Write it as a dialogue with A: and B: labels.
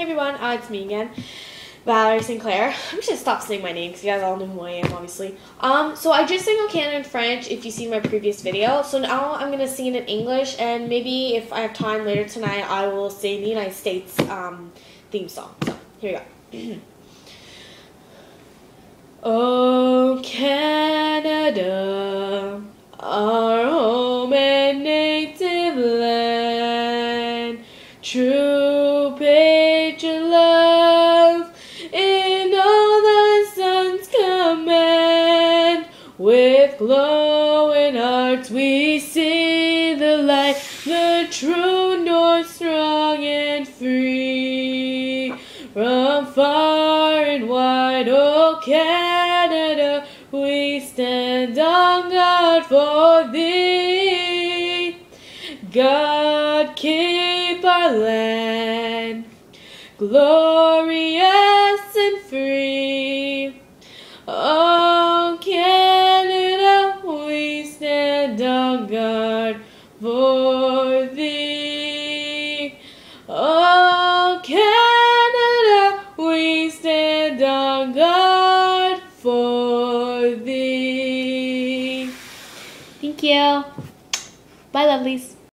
A: Hey everyone, uh, it's me again, Valerie St-Clair. I'm just gonna stop saying my name because you guys all know who I am, obviously. Um, so I just sang O Canada in French if you seen my previous video. So now I'm gonna sing it in English, and maybe if I have time later tonight, I will sing the United States um, theme song. So here we go. oh Canada, our home and native land, true patriot With glowing hearts we see the light, the true north strong and free. From far and wide, oh Canada, we stand on guard for thee. God keep our land glorious and free. Oh, for thee. Oh, Canada, we stand on guard for thee. Thank you. Bye, lovelies.